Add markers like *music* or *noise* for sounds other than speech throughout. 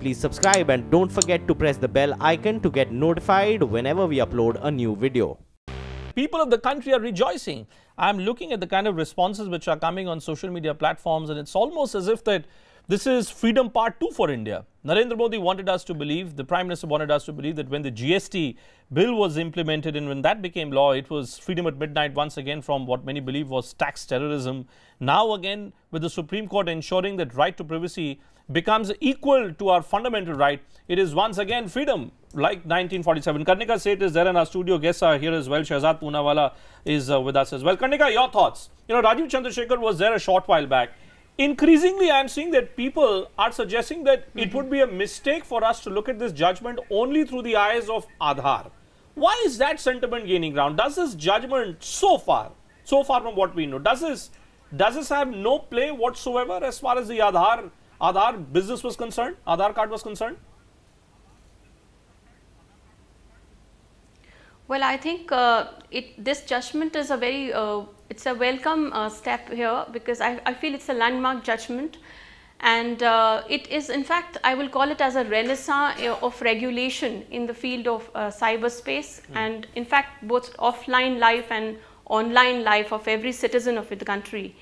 Please subscribe and don't forget to press the bell icon to get notified whenever we upload a new video. people of the country are rejoicing. I'm looking at the kind of responses which are coming on social media platforms, and it's almost as if that this is freedom part two for India. Narendra Modi wanted us to believe, the Prime Minister wanted us to believe that when the GST bill was implemented and when that became law, it was freedom at midnight once again from what many believe was tax terrorism. Now again, with the Supreme Court ensuring that right to privacy becomes equal to our fundamental right, it is once again freedom like 1947. Karnika Seth is there and our studio guests are here as well. Shahzad Poonawala is uh, with us as well. Karnika, your thoughts? You know, Rajiv Chandrasekhar was there a short while back. Increasingly, I am seeing that people are suggesting that mm -hmm. it would be a mistake for us to look at this judgment only through the eyes of Aadhaar. Why is that sentiment gaining ground? Does this judgment so far, so far from what we know, does this does this have no play whatsoever as far as the Aadhaar Aadhaar business was concerned, Aadhaar card was concerned? Well, I think uh, it, this judgment is a very, uh, it's a welcome uh, step here because I, I, feel it's a landmark judgment and uh, it is in fact, I will call it as a renaissance uh, of regulation in the field of uh, cyberspace mm. and in fact both offline life and online life of every citizen of the country.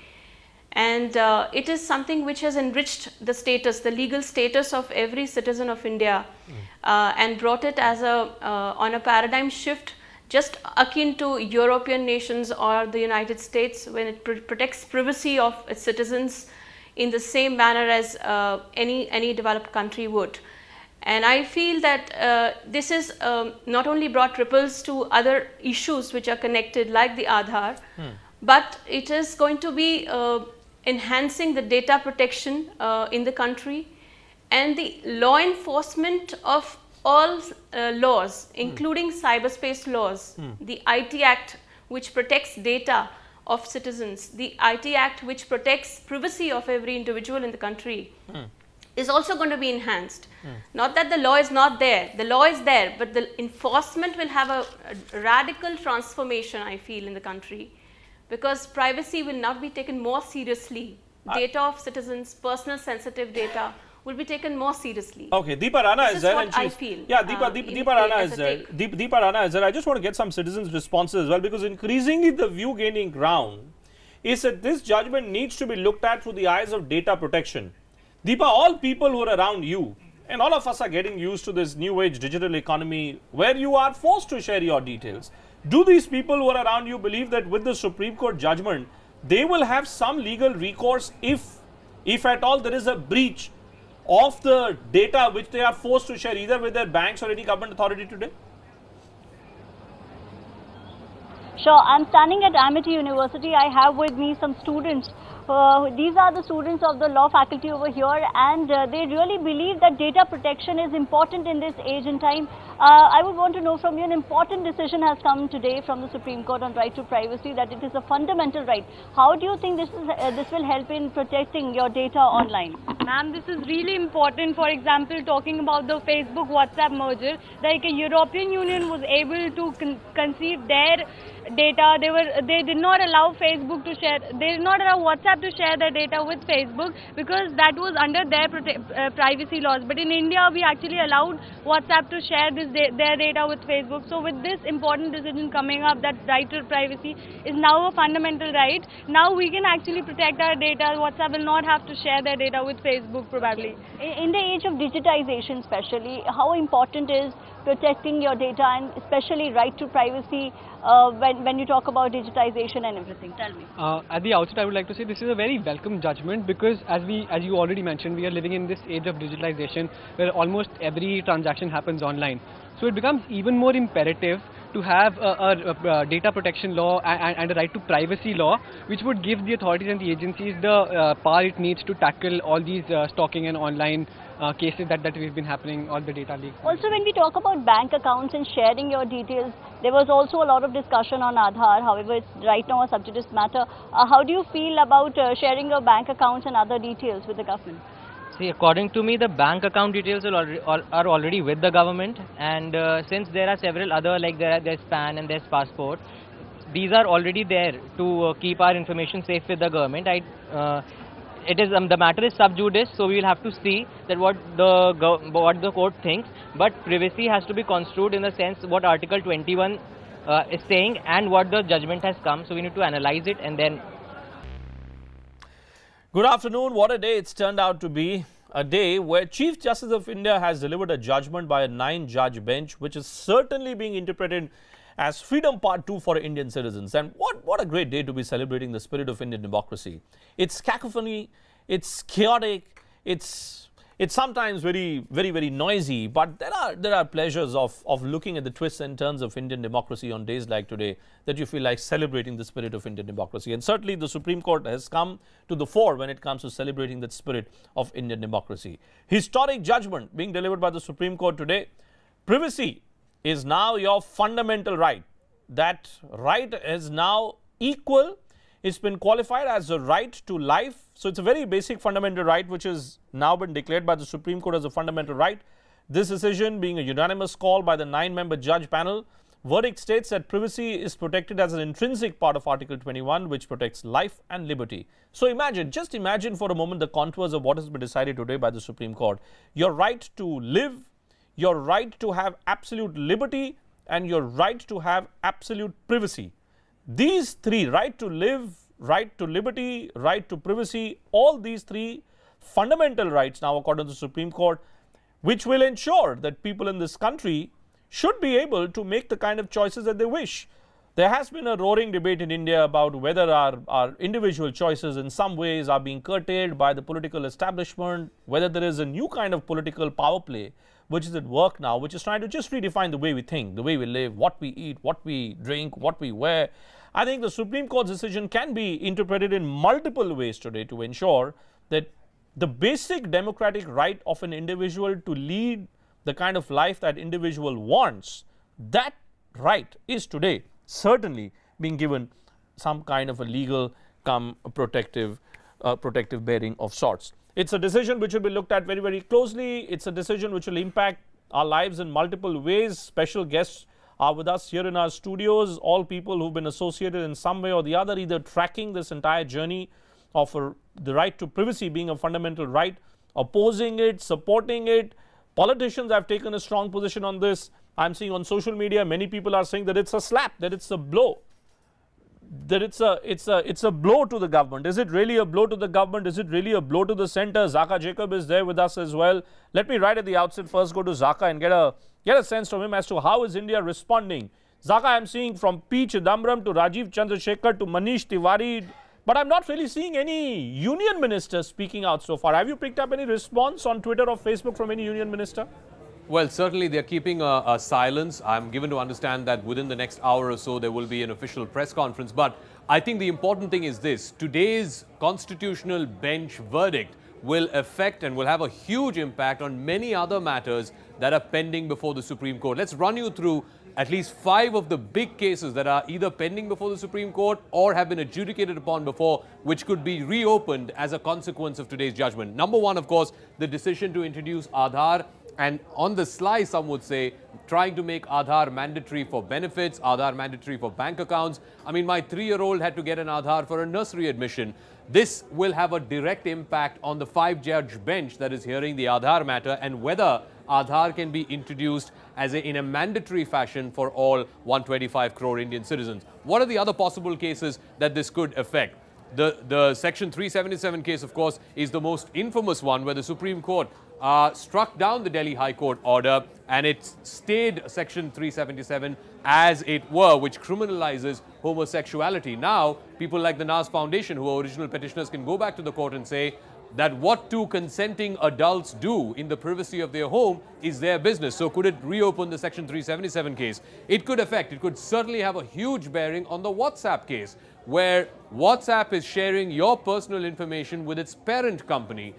And it is something which has enriched the status, the legal status of every citizen of India mm. and brought it as a, on a paradigm shift just akin to European nations or the United States when it pr protects privacy of its citizens in the same manner as uh, any, any developed country would. And I feel that uh, this is um, not only brought ripples to other issues which are connected like the Aadhaar, hmm. but it is going to be uh, enhancing the data protection uh, in the country and the law enforcement of all uh, laws, including mm. cyberspace laws, mm. the IT Act which protects data of citizens, the IT Act which protects privacy of every individual in the country mm. is also going to be enhanced. Not that the law is not there, the law is there, but the enforcement will have a, a radical transformation I feel in the country because privacy will not be taken more seriously. Data of citizens, personal sensitive data will be taken more seriously. Okay, Deepa Rana this is, there. and I feel. Yeah, Deepa, uh, Deepa, Deepa Rana is there. Deep, Deepa Rana is there. I just want to get some citizens' responses as well because increasingly the view gaining ground is that this judgment needs to be looked at through the eyes of data protection. Deepa, all people who are around you and all of us are getting used to this new age digital economy where you are forced to share your details. Do these people who are around you believe that with the Supreme Court judgment, they will have some legal recourse if, if at all there is a breach of the data which they are forced to share either with their banks or any government authority today? Sure, I'm standing at Amity University. I have with me some students uh, these are the students of the law faculty over here and uh, they really believe that data protection is important in this age and time. Uh, I would want to know from you an important decision has come today from the Supreme Court on right to privacy that it is a fundamental right. How do you think this is uh, this will help in protecting your data online? Ma'am, this is really important. For example, talking about the Facebook WhatsApp merger, like a European Union was able to con conceive their data. They were they did not allow Facebook to share. They did not allow WhatsApp to share their data with Facebook because that was under their uh, privacy laws. But in India, we actually allowed WhatsApp to share this their data with Facebook. So with this important decision coming up, that right to privacy is now a fundamental right. Now we can actually protect our data. WhatsApp will not have to share their data with Facebook probably. In the age of digitization, especially, how important is protecting your data and especially right to privacy uh, when, when you talk about digitization and everything? Tell me. Uh, at the outset, I would like to say this is a very welcome judgment because as we, as you already mentioned, we are living in this age of digitalization where almost every transaction happens online. So it becomes even more imperative to have a, a, a data protection law and, and, a right to privacy law, which would give the authorities and the agencies the uh, power it needs to tackle all these uh, stalking and online uh, cases that, that we've been happening, all the data leaks. Also, when we talk about bank accounts and sharing your details, there was also a lot of discussion on Aadhaar. However, it's right now a sub judice matter. Uh, how do you feel about uh, sharing your bank accounts and other details with the government? See, according to me, the bank account details are already, are already with the government, and uh, since there are several other, like there, there's PAN and there's passport, these are already there to uh, keep our information safe with the government. I, uh, it is um, the matter is sub judice, so we will have to see that what the what the court thinks. But privacy has to be construed in the sense what Article 21 uh, is saying and what the judgment has come. So we need to analyze it and then. Good afternoon. What a day it's turned out to be. A day where Chief Justice of India has delivered a judgment by a nine judge bench, which is certainly being interpreted as freedom part two for Indian citizens. And what, what a great day to be celebrating the spirit of Indian democracy. It's cacophony, it's chaotic, it's it's sometimes very, very, very noisy, but there are there are pleasures of, of looking at the twists and turns of Indian democracy on days like today that you feel like celebrating the spirit of Indian democracy. And certainly the Supreme Court has come to the fore when it comes to celebrating that spirit of Indian democracy. Historic judgment being delivered by the Supreme Court today. Privacy is now your fundamental right. That right is now equal. It's been qualified as a right to life. So it's a very basic fundamental right which has now been declared by the Supreme Court as a fundamental right. This decision being a unanimous call by the nine-member judge panel, verdict states that privacy is protected as an intrinsic part of Article 21 which protects life and liberty. So imagine, just imagine for a moment the contours of what has been decided today by the Supreme Court. Your right to live your right to have absolute liberty and your right to have absolute privacy. These three, right to live, right to liberty, right to privacy, all these three fundamental rights now according to the Supreme Court, which will ensure that people in this country should be able to make the kind of choices that they wish. There has been a roaring debate in India about whether our, our individual choices in some ways are being curtailed by the political establishment, whether there is a new kind of political power play which is at work now, which is trying to just redefine the way we think, the way we live, what we eat, what we drink, what we wear. I think the Supreme Court's decision can be interpreted in multiple ways today to ensure that the basic democratic right of an individual to lead the kind of life that individual wants, that right is today certainly being given some kind of a legal come protective uh, protective bearing of sorts. It's a decision which will be looked at very, very closely. It's a decision which will impact our lives in multiple ways. Special guests are with us here in our studios, all people who've been associated in some way or the other, either tracking this entire journey of a, the right to privacy being a fundamental right, opposing it, supporting it. Politicians have taken a strong position on this. I'm seeing on social media, many people are saying that it's a slap, that it's a blow that it's a it's a it's a blow to the government. Is it really a blow to the government? Is it really a blow to the center? Zaka Jacob is there with us as well. Let me right at the outset first go to Zaka and get a get a sense from him as to how is India responding. Zaka, I'm seeing from P. Chidambaram to Rajiv Chandrasekhar to Manish Tiwari, but I'm not really seeing any union minister speaking out so far. Have you picked up any response on Twitter or Facebook from any union minister? Well, certainly they're keeping a, a, silence. I'm given to understand that within the next hour or so there will be an official press conference. But I think the important thing is this. Today's constitutional bench verdict will affect and will have a huge impact on many other matters that are pending before the Supreme Court. Let's run you through at least five of the big cases that are either pending before the Supreme Court or have been adjudicated upon before, which could be reopened as a consequence of today's judgment. Number one, of course, the decision to introduce Aadhaar and on the sly, some would say, trying to make Aadhaar mandatory for benefits, Aadhaar mandatory for bank accounts. I mean, my three-year-old had to get an Aadhaar for a nursery admission. This will have a direct impact on the five-judge bench that is hearing the Aadhaar matter and whether Aadhaar can be introduced as a, in a mandatory fashion for all 125 crore Indian citizens. What are the other possible cases that this could affect? The, the Section 377 case, of course, is the most infamous one where the Supreme Court uh, struck down the Delhi High Court order and it stayed Section 377 as it were, which criminalizes homosexuality. Now, people like the Naz Foundation, who are original petitioners, can go back to the court and say that what two consenting adults do in the privacy of their home is their business. So could it reopen the Section 377 case? It could affect, it could certainly have a huge bearing on the WhatsApp case, where WhatsApp is sharing your personal information with its parent company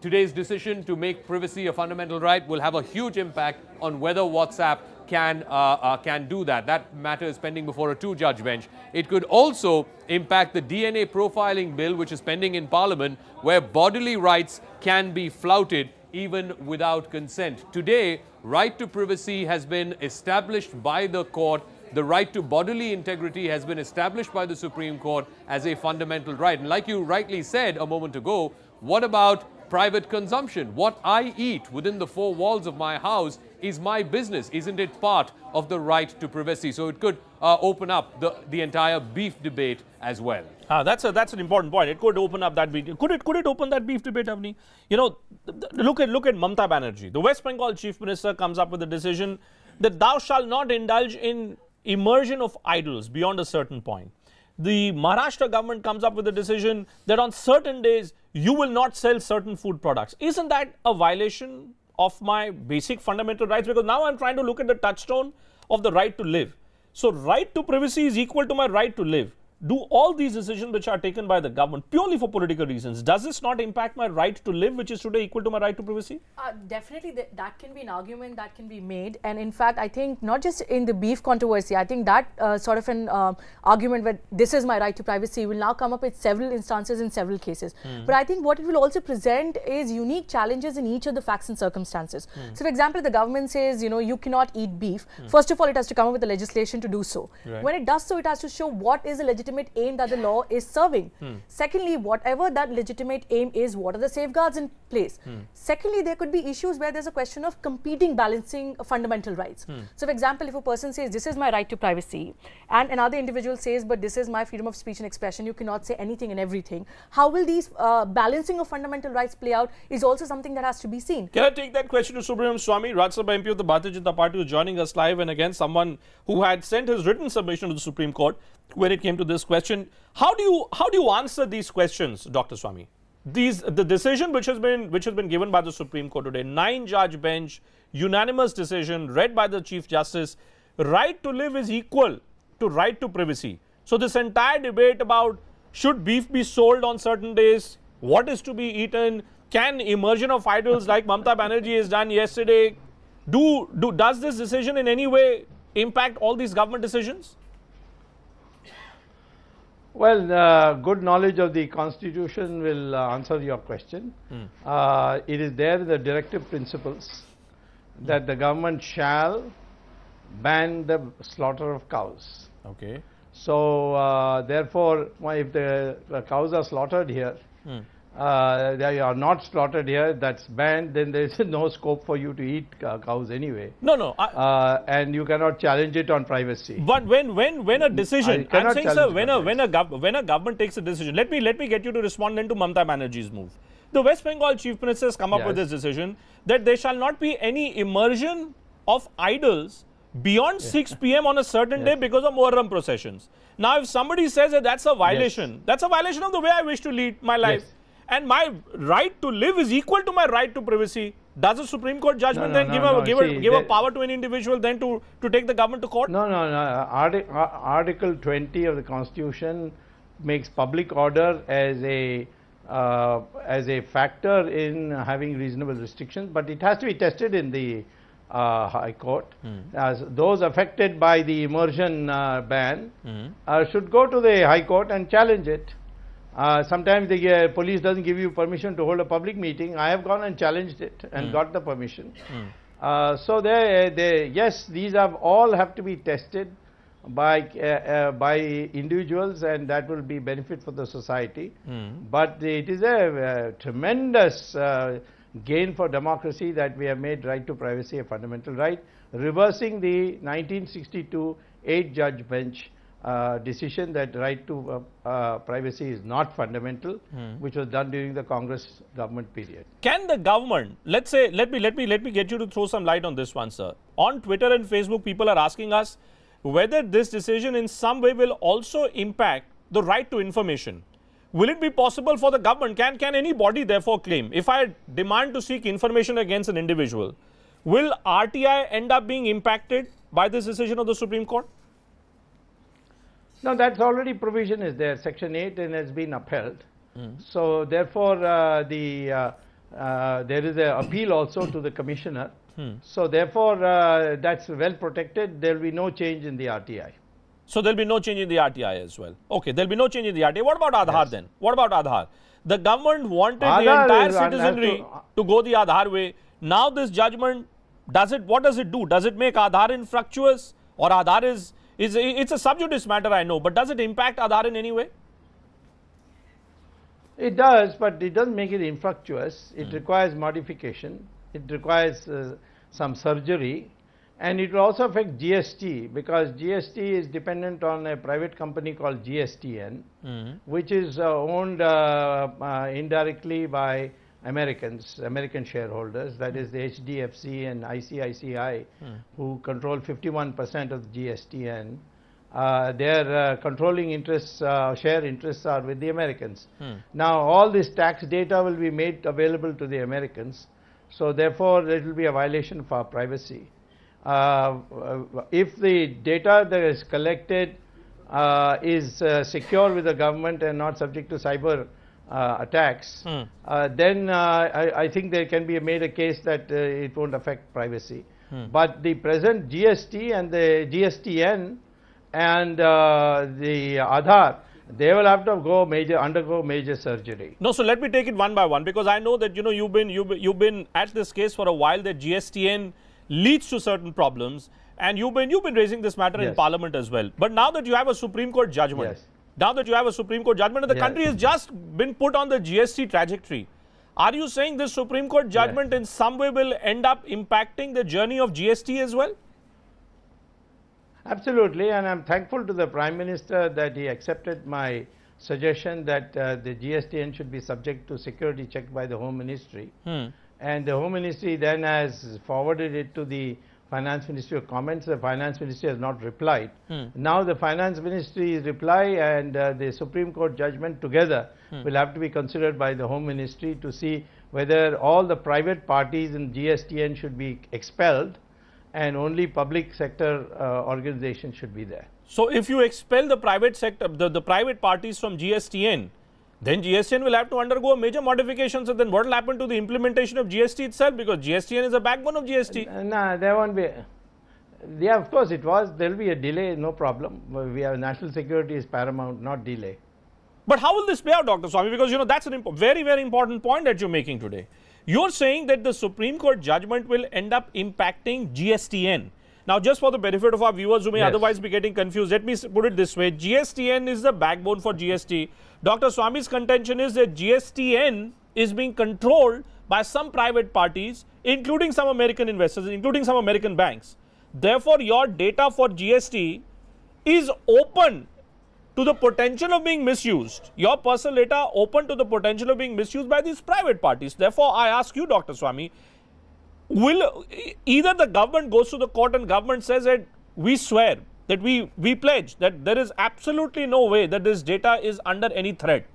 today's decision to make privacy a fundamental right will have a huge impact on whether WhatsApp can, uh, uh, can do that. That matter is pending before a two-judge bench. It could also impact the DNA profiling bill, which is pending in Parliament, where bodily rights can be flouted even without consent. Today, right to privacy has been established by the court the right to bodily integrity has been established by the Supreme Court as a fundamental right. And like you rightly said a moment ago, what about private consumption? What I eat within the four walls of my house is my business. Isn't it part of the right to privacy? So it could uh, open up the, the entire beef debate as well. Ah, that's a, that's an important point. It could open up that beef. Could it could it open that beef debate, Avni? You know, look at look at Mamta Banerjee. The West Bengal chief minister comes up with a decision that thou shalt not indulge in immersion of idols beyond a certain point. The Maharashtra government comes up with a decision that on certain days you will not sell certain food products. Isn't that a violation of my basic fundamental rights? Because now I'm trying to look at the touchstone of the right to live. So, right to privacy is equal to my right to live do all these decisions which are taken by the government purely for political reasons, does this not impact my right to live, which is today equal to my right to privacy? Uh, definitely, th that can be an argument that can be made. And in fact, I think not just in the beef controversy, I think that uh, sort of an uh, argument where this is my right to privacy will now come up with several instances in several cases. Mm. But I think what it will also present is unique challenges in each of the facts and circumstances. Mm. So, for example, the government says, you know, you cannot eat beef. Mm. First of all, it has to come up with the legislation to do so. Right. When it does so, it has to show what is the legitimate legitimate aim that the law is serving. Hmm. Secondly, whatever that legitimate aim is, what are the safeguards in place? Hmm. Secondly, there could be issues where there's a question of competing balancing fundamental rights. Hmm. So, for example, if a person says, this is my right to privacy, and another individual says, but this is my freedom of speech and expression, you cannot say anything and everything. How will these uh, balancing of fundamental rights play out is also something that has to be seen. Can I take that question to Subramanian Swamy, Rajya Sabha MP of the Bharatiya Janata Party, who is joining us live, and again, someone who had sent his written submission to the Supreme Court when it came to this question. How do you how do you answer these questions, Dr. Swamy? These the decision which has been which has been given by the Supreme Court today, nine judge bench, unanimous decision read by the Chief Justice. Right to live is equal to right to privacy. So this entire debate about should beef be sold on certain days, what is to be eaten, can immersion of idols like Mamta Banerjee has done yesterday, do, do does this decision in any way impact all these government decisions? Well, uh, good knowledge of the constitution will uh, answer your question. Mm. Uh, it is there in the directive principles that the government shall ban the slaughter of cows. Okay. So, uh, therefore, if the, the, cows are slaughtered here, mm uh, they are not slaughtered here, that's banned, then there is *laughs* no scope for you to eat uh, cows anyway. No, no. Uh, and you cannot challenge it on privacy. But when when when a decision, I'm saying, sir, when a when a when a government takes a decision, let me let me get you to respond then to Mamta Banerjee's move. The West Bengal chief minister has come up yes. with this decision that there shall not be any immersion of idols beyond yes. 6 p.m. on a certain yes. day because of Muharram processions. Now, if somebody says that that's a violation, that's a violation of the way I wish to lead my life and my right to live is equal to my right to privacy. Does the Supreme Court judgment no, no, then no, give, a, give, See, a, give a power to an individual then to, to take the government to court? No, no, no. Arti Article 20 of the Constitution makes public order as a uh, as a factor in having reasonable restrictions, but it has to be tested in the uh, High Court. Mm. As those affected by the immersion uh, ban mm. should go to the High Court and challenge it. Uh, sometimes the uh, police doesn't give you permission to hold a public meeting. I have gone and challenged it and mm. got the permission. Mm. Uh, so they, they, yes, these have all have to be tested by uh, uh, by individuals, and that will be benefit for the society. Mm. But it is a, tremendous uh, gain for democracy that we have made right to privacy a fundamental right, reversing the 1962 eight-judge bench uh, decision that right to uh, uh, privacy is not fundamental, hmm. which was done during the Congress government period. Can the government, let's say, let me let me let me get you to throw some light on this one, sir. On Twitter and Facebook, people are asking us whether this decision in some way will also impact the right to information. Will it be possible for the government? Can can any body therefore claim if I demand to seek information against an individual, will RTI end up being impacted by this decision of the Supreme Court? No, that's already provision is there. Section 8 and has been upheld. Mm. So therefore, uh, the uh, uh, there is an appeal also to the commissioner. Hmm. So therefore, uh, that's well protected. There will be no change in the RTI. So there will be no change in the RTI as well. Okay, there will be no change in the RTI. What about Aadhaar yes. then? What about Aadhaar? The government wanted Aadhaar the entire citizenry to, to go the Aadhaar way. Now this judgment, does it? What does it do? Does it make Aadhaar infructuous, or Aadhaar is It's a, it's a sub judice matter, I know, but does it impact Aadhaar in any way? It does, but it doesn't make it infructuous. It requires modification. It requires uh, some surgery. And it will also affect GST because GST is dependent on a private company called GSTN, which is uh, owned uh, uh, indirectly by Americans, American shareholders, that is the HDFC and ICICI, who control 51% of the GSTN. Uh, their uh, controlling interests, uh, share interests are with the Americans. Now, all this tax data will be made available to the Americans, so therefore, it will be a violation of our privacy. Uh, uh, if the data that is collected uh, is uh, secure with the government and not subject to cyber uh, attacks, uh, then uh, I, I think there can be made a case that uh, it won't affect privacy. But the present GST and the GSTN and uh, the Aadhaar, they will have to go major undergo major surgery. No, so let me take it one by one because I know that you know you've been you've, you've been at this case for a while that GSTN leads to certain problems and you've been you've been raising this matter in parliament as well. But now that you have a Supreme Court judgment, Yes. Now that you have a Supreme Court judgment and the Yes. country has just been put on the GST trajectory, are you saying this Supreme Court judgment in some way will end up impacting the journey of GST as well? Absolutely, and I'm thankful to the Prime Minister that he accepted my suggestion that uh, the GSTN should be subject to security check by the Home Ministry. And the Home Ministry then has forwarded it to the Finance Ministry of comments. The Finance Ministry has not replied. Now the Finance Ministry's reply and uh, the Supreme Court judgment together will have to be considered by the Home Ministry to see whether all the private parties in GSTN should be expelled and only public sector uh, organizations should be there. So if you expel the private sector, the, the private parties from GSTN, then GSTN will have to undergo a major modification. So then what will happen to the implementation of GST itself? Because GSTN is a backbone of GST. No, there won't be. Yeah, of course it was. There will be a delay, no problem. We have national security is paramount, not delay. But how will this play out, Dr. Swamy? Because you know that's a very, very important point that you're making today. You're saying that the Supreme Court judgment will end up impacting GSTN. Now, just for the benefit of our viewers who may Yes. otherwise be getting confused, let me put it this way: GSTN is the backbone for GST. Dr. Swamy's contention is that GSTN is being controlled by some private parties, including some American investors, including some American banks. Therefore, your data for GST is open to the potential of being misused. Your personal data open to the potential of being misused by these private parties. Therefore, I ask you, Dr. Swamy, will either the government goes to the court and government says that we swear that we we pledge that there is absolutely no way that this data is under any threat.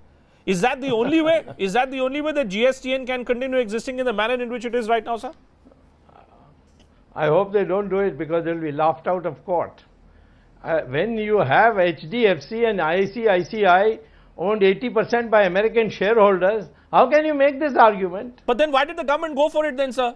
Is that the only way? *laughs* Is that the only way that GSTN can continue existing in the manner in which it is right now, sir? I hope they don't do it because they'll be laughed out of court. Uh, when you have HDFC and ICICI owned 80% by American shareholders, how can you make this argument? But then why did the government go for it then, sir?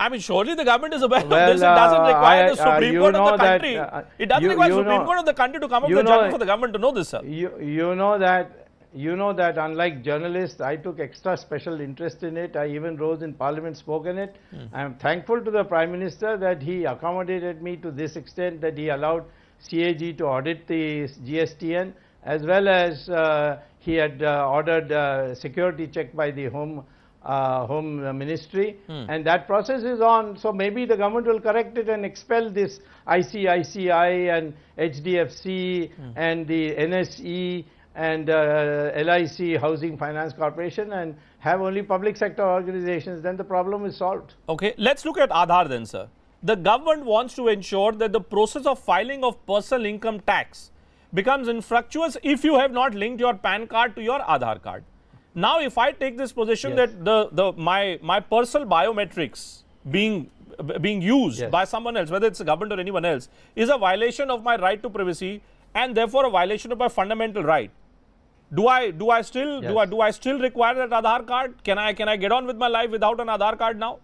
I mean, surely the government is aware Well, of this. It doesn't uh, require I- the uh, Supreme Court of the that, country. uh, it doesn't you- require you Supreme know- Court of the country to come up with a judgment for the government to know this, sir. You, you know that you know that unlike journalists, I took extra special interest in it. I even rose in parliament, spoke in it. I am thankful to the Prime Minister that he accommodated me to this extent that he allowed CAG to audit the GSTN as well as uh, he had uh, ordered uh, security check by the Home uh, Home Ministry and that process is on. So maybe the government will correct it and expel this ICICI and HDFC and the NSE and uh, LIC Housing Finance Corporation and have only public sector organizations, then the problem is solved. Okay, let's look at Aadhaar then, sir. The government wants to ensure that the process of filing of personal income tax becomes infructuous if you have not linked your PAN card to your Aadhaar card. Now, if I take this position Yes. that the, the my my personal biometrics being being used Yes. by someone else, whether it's the government or anyone else, is a violation of my right to privacy and therefore a violation of my fundamental right. Do I do I still do I do I still require that Aadhaar card? Can I can I get on with my life without an Aadhaar card now?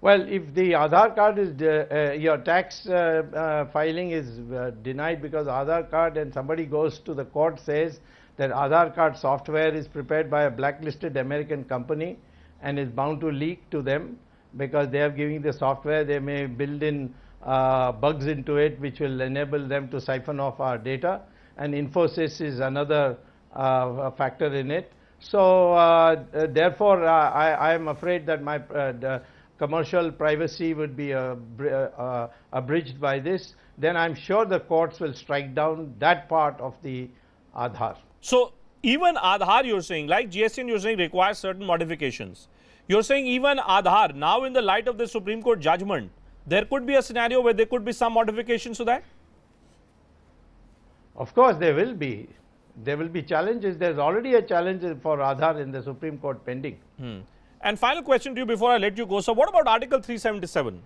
Well, if the Aadhaar card is, de- uh, your tax uh, uh, filing is uh, denied because Aadhaar card and somebody goes to the court says that Aadhaar card software is prepared by a blacklisted American company and is bound to leak to them because they are giving the software, they may build in uh, bugs into it which will enable them to siphon off our data and Infosys is another uh, factor in it. So uh, therefore, uh, I, I am afraid that my uh, commercial privacy would be abridged by this. Then I'm sure the courts will strike down that part of the Aadhaar. So even Aadhaar, you're saying, like GSTN, you're saying requires certain modifications. You're saying even Aadhaar, now in the light of the Supreme Court judgment, there could be a scenario where there could be some modifications to that? Of course, there will be. There will be challenges. There's already a challenge for Aadhaar in the Supreme Court pending. Hmm. And final question to you before I let you go. So, what about Article 377?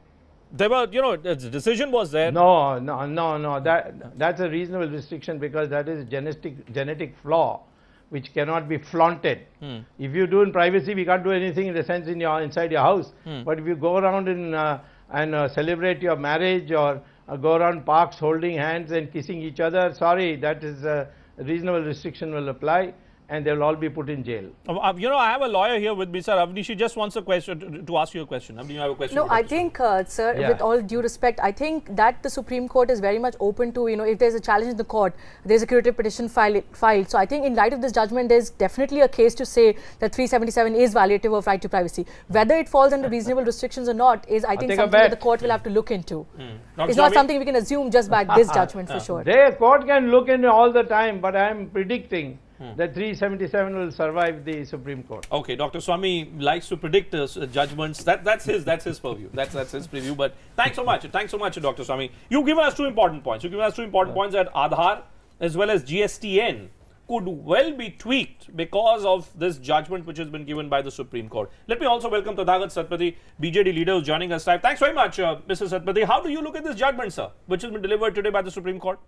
There were, you know, the decision was there. No, no, no, no. That that's a reasonable restriction because that is genetic genetic flaw, which cannot be flaunted. Hmm. If you do in privacy, we can't do anything in the sense in your inside your house. Hmm. But if you go around in uh, and uh, celebrate your marriage or uh, go around parks holding hands and kissing each other, sorry, that is a reasonable restriction will apply and they will all be put in jail. Uh, you know, I have a lawyer here with me, sir. Avni, she just wants a question to, to ask you a question. Avni, you have a question? No, I think, uh, sir, yeah. with all due respect, I think that the Supreme Court is very much open to, you know, if there's a challenge in the court, there's a curative petition file, filed. So I think in light of this judgment, there's definitely a case to say that 377 is violative of right to privacy. Whether it falls under reasonable restrictions or not is, I think, something that the court will have to look into. Mm. It's not something we can assume just by this *laughs* judgment for sure. The court can look into all the time, but I'm predicting Hmm. The 377 will survive the Supreme Court. Okay, Dr. Swamy likes to predict uh, judgments. That that's his that's his purview. That's that's his preview. But thanks so much. Thanks so much, Dr. Swamy. You've given us two important points. You've given us two important yeah. points that Aadhaar as well as GSTN could well be tweaked because of this judgment which has been given by the Supreme Court. Let me also welcome Tathagat Satpathy, BJD leader who's joining us live. Thanks very much, uh, Mr. Satpathy. How do you look at this judgment, sir, which has been delivered today by the Supreme Court?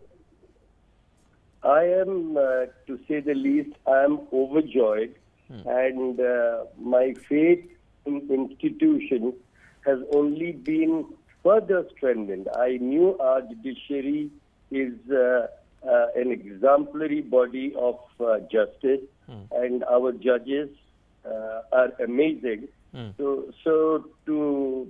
I am, uh, to say the least, I am overjoyed, hmm. and uh, my faith in institutions has only been further strengthened. I knew our judiciary is uh, uh an exemplary body of uh, justice, hmm. and our judges uh, are amazing. Hmm. So, so to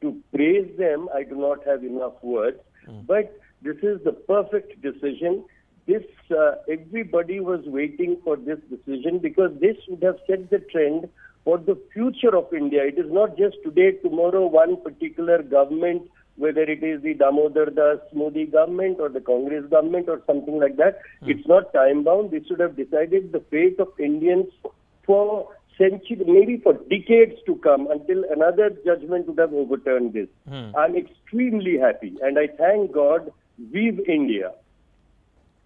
to praise them, I do not have enough words. Hmm. But this is the perfect decision this uh, everybody was waiting for this decision because this would have set the trend for the future of India. It is not just today, tomorrow, one particular government, whether it is the Damodar Das Modi government or the Congress government or something like that. Mm. It's not time bound. This should have decided the fate of Indians for centuries, maybe for decades to come until another judgment would have overturned this. Mm. I'm extremely happy and I thank God. Vive India.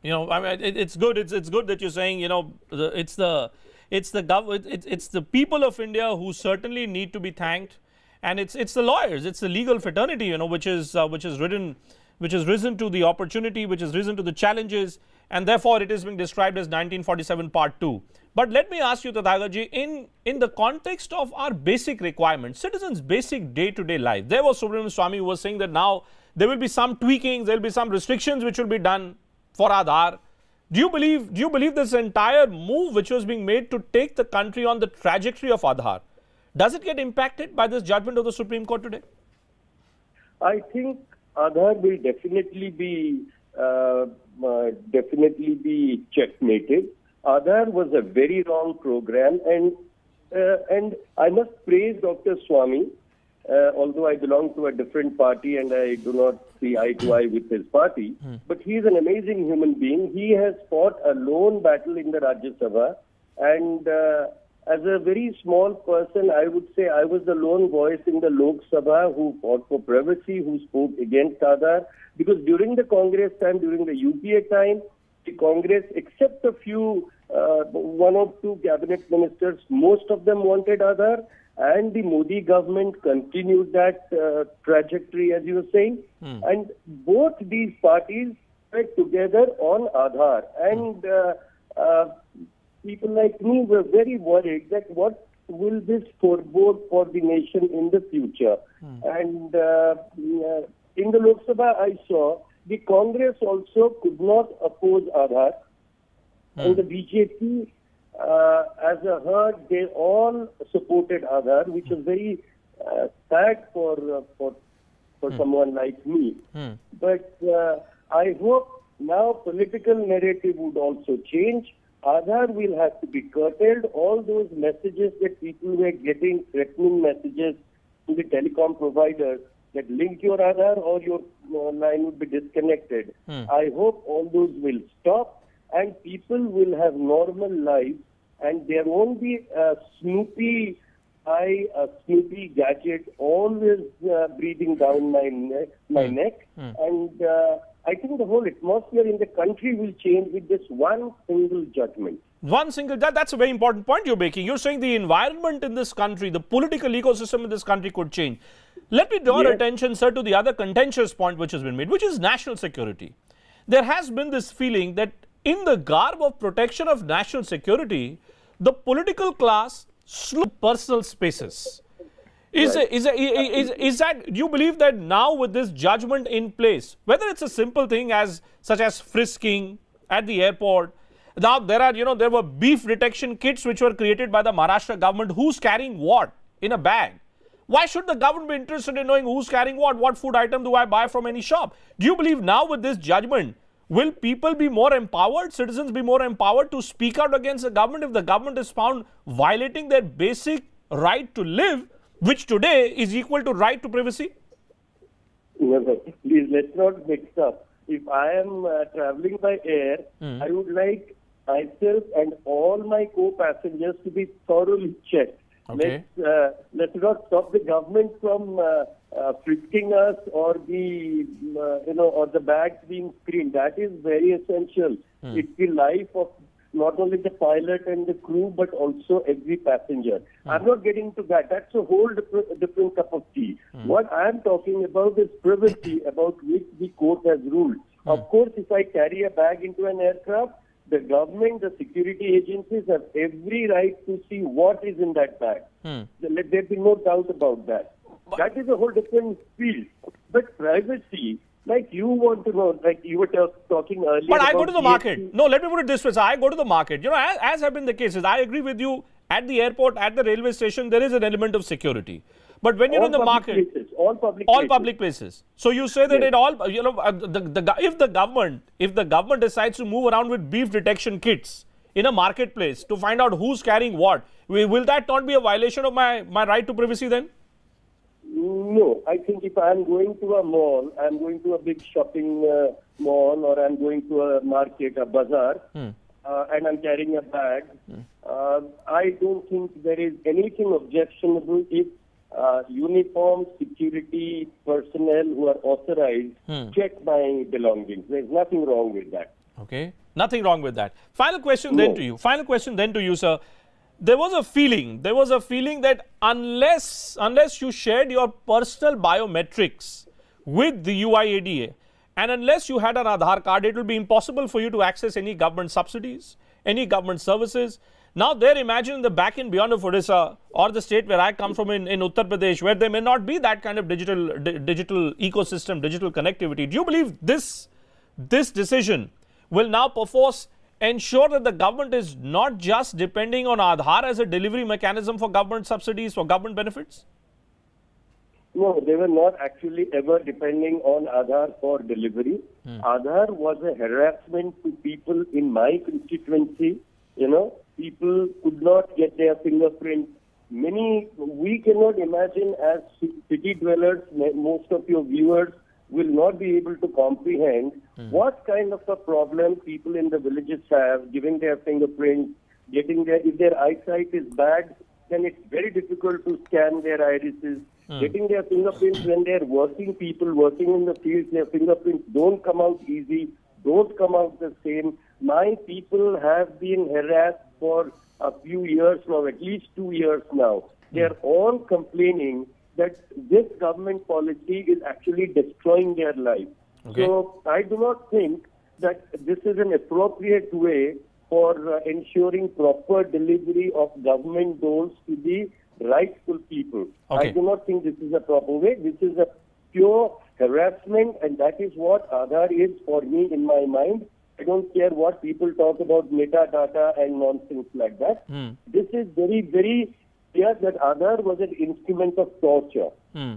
You know, I mean, it, it's good. It's it's good that you're saying. You know, the, it's the it's the gov- it's, it's the people of India who certainly need to be thanked, and it's it's the lawyers, it's the legal fraternity. You know, which is uh, which is written, which has risen to the opportunity, which has risen to the challenges, and therefore it is being described as 1947 Part Two. But let me ask you, Tathagaji, in in the context of our basic requirements, citizens' basic day-to-day life, there was Subramanian Swamy who was saying that now there will be some tweakings, there will be some restrictions which will be done for Aadhaar. Do you believe do you believe this entire move which was being made to take the country on the trajectory of Aadhaar, does it get impacted by this judgment of the Supreme Court today? I think Aadhaar will definitely be uh, uh, definitely be checkmated. Aadhaar was a very wrong program, and uh, and I must praise Dr. Swamy uh, although I belong to a different party and I do not see eye to eye with his party. Hmm. But he is an amazing human being. He has fought a lone battle in the Rajya Sabha. And uh, as a very small person, I would say I was the lone voice in the Lok Sabha who fought for privacy, who spoke against Aadhaar. Because during the Congress time, during the UPA time, the Congress, except a few, uh, one or two cabinet ministers, most of them wanted Aadhaar and the Modi government continued that uh, trajectory, as you were saying. Hmm. And both these parties were together on Aadhaar. And uh, uh, people like me were very worried that what will this forebode for the nation in the future? Hmm. And uh, in the Lok Sabha, I saw the Congress also could not oppose Aadhaar. Hmm. And the BJP uh, as a herd, they all supported Aadhaar, which was very uh, sad for uh, for for someone like me. But uh, I hope now political narrative would also change. Aadhaar will have to be curtailed. All those messages that people were getting, threatening messages to the telecom providers that link your Aadhaar or your uh, line would be disconnected. I hope all those will stop and people will have normal lives and there won't be a Snoopy eye, a Snoopy gadget always uh, breathing down my neck, my neck. And uh, I think the whole atmosphere in the country will change with this one single judgment. One single, that, that's a very important point you're making. You're saying the environment in this country, the political ecosystem in this country could change. Let me draw your Yes. attention, sir, to the other contentious point which has been made, which is national security. There has been this feeling that in the garb of protection of national security, the political class slew personal spaces. Is, Right. is, is, is that, do you believe that now with this judgment in place, whether it's a simple thing as such as frisking at the airport, now there are, you know, there were beef detection kits which were created by the Maharashtra government. Who's carrying what in a bag? Why should the government be interested in knowing who's carrying what? What food item do I buy from any shop? Do you believe now with this judgment, will people be more empowered, citizens be more empowered to speak out against the government if the government is found violating their basic right to live, which today is equal to right to privacy? No, please let's not mix up. If I am uh, traveling by air, I would like myself and all my co-passengers to be thoroughly checked. Okay. Let's, uh, let's not stop the government from uh, uh, frisking us or the uh, you know or the bags being screened. That is very essential. It's the life of not only the pilot and the crew but also every passenger. I'm not getting to that. That's a whole different, different cup of tea. What I'm talking about is privacy, about which the court has ruled. Of course, if I carry a bag into an aircraft, the government, the security agencies have every right to see what is in that bag. Hmm. Let there be no doubt about that. that is a whole different field. But privacy, like you want to know, like you were talking earlier. But I go to the market. No, let me put it this way. sir. I go to the market. You know, as, as have been the cases, I agree with you. At the airport, at the railway station, there is an element of security. But when you're All in the market, places, all public all places. public places. So you say that Yes. it all, you know, uh, the, the, if the government, if the government decides to move around with beef detection kits in a marketplace to find out who's carrying what, will that not be a violation of my, my right to privacy then? No, I think if I'm going to a mall, I'm going to a big shopping uh, mall, or I'm going to a market, a bazaar, uh, and I'm carrying a bag. Uh, I don't think there is anything objectionable if uh, uniform security personnel who are authorized check my belongings. There's nothing wrong with that. Okay. Nothing wrong with that. Final question then to you. Final question then to you, sir. There was a feeling, there was a feeling that unless unless you shared your personal biometrics with the UIADA and unless you had an Aadhaar card, it will be impossible for you to access any government subsidies, any government services. Now, there, imagine the back end beyond of Odisha or the state where I come from in, in Uttar Pradesh, where there may not be that kind of digital di- digital ecosystem, digital connectivity. Do you believe this this decision will now perforce ensure that the government is not just depending on Aadhaar as a delivery mechanism for government subsidies, for government benefits? No, they were not actually ever depending on Aadhaar for delivery. Hmm. Aadhaar was a harassment to people in my constituency. You know, people could not get their fingerprint. Many, we cannot imagine as city dwellers, most of your viewers will not be able to comprehend hmm. what kind of a problem people in the villages have, giving their fingerprints, getting their, if their eyesight is bad, then it's very difficult to scan their irises. Hmm. Getting their fingerprints when they're working people working in the fields, their fingerprints don't come out easy, don't come out the same. My people have been harassed for a few years now, at least two years now. They're all complaining that this government policy is actually destroying their life. Okay. So I do not think that this is an appropriate way for uh, ensuring proper delivery of government goals to the rightful people. Okay. I do not think this is a proper way. This is a pure harassment, and that is what Aadhaar is for me in my mind. I don't care what people talk about metadata and nonsense like that. This is very, very clear that Aadhaar was an instrument of torture. Hmm.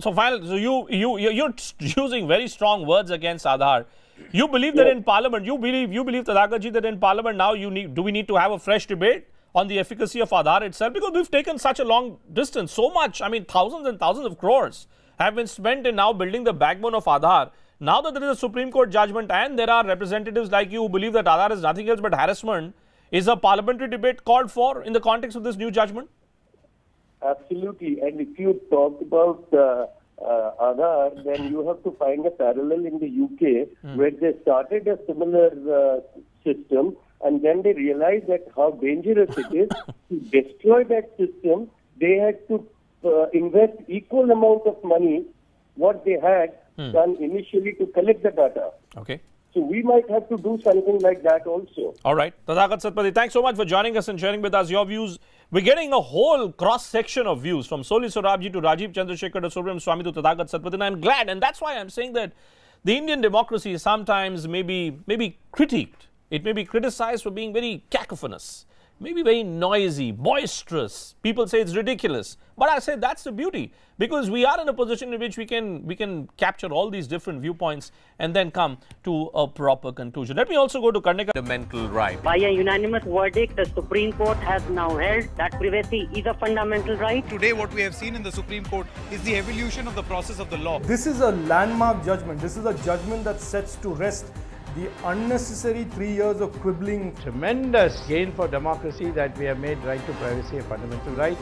So, final, so you, you, you're using very strong words against Aadhaar. You believe that in Parliament, you believe, you believe, Tadhakaji, that in Parliament now you need, do we need to have a fresh debate on the efficacy of Aadhaar itself? Because we've taken such a long distance, so much, I mean, thousands and thousands of crores have been spent in now building the backbone of Aadhaar. Now that there is a Supreme Court judgment and there are representatives like you who believe that Aadhaar is nothing else but harassment, is a parliamentary debate called for in the context of this new judgment? Absolutely. And if you talk about uh, uh, Aadhaar, then you have to find a parallel in the UK Hmm. where they started a similar uh, system and then they realized that how dangerous it is *laughs* to destroy that system. They had to uh, invest equal amount of money what they had Hmm. done initially to collect the data. Okay. So we might have to do something like that also. All right. Tathagata Satpathy, thanks so much for joining us and sharing with us your views. We're getting a whole cross section of views from Soli Sorabji to Rajeev Chandrasekhar to Subramanian Swamy to Tathagata Satpathy. And I'm glad, and that's why I'm saying that the Indian democracy is sometimes maybe, maybe critiqued. It may be criticized for being very cacophonous, maybe very noisy, boisterous. People say it's ridiculous. But I say that's the beauty because we are in a position in which we can we can capture all these different viewpoints and then come to a proper conclusion. Let me also go to Karnika. mental right. By a unanimous verdict, the Supreme Court has now held that privacy is a fundamental right. Today, what we have seen in the Supreme Court is the evolution of the process of the law. This is a landmark judgment. This is a judgment that sets to rest the unnecessary three years of quibbling. Tremendous gain for democracy that we have made right to privacy a fundamental right.